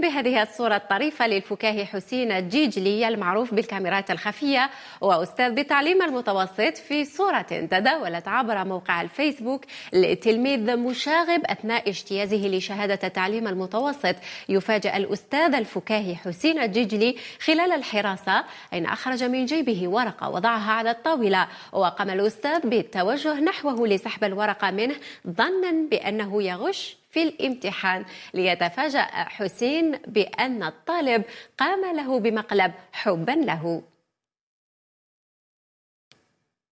بهذه الصورة الطريفة للفكاهي حسين الجيجلي المعروف بالكاميرات الخفية وأستاذ بتعليم المتوسط في صورة تداولت عبر موقع الفيسبوك لتلميذ مشاغب أثناء اجتيازه لشهادة التعليم المتوسط. يفاجأ الأستاذ الفكاهي حسين الجيجلي خلال الحراسة أين أخرج من جيبه ورقة وضعها على الطاولة. وقام الأستاذ بالتوجه نحوه لسحب الورقة منه ظنا بأنه يغش في الامتحان. ليتفاجأ حسين بأن الطالب قام له بمقلب حبا له.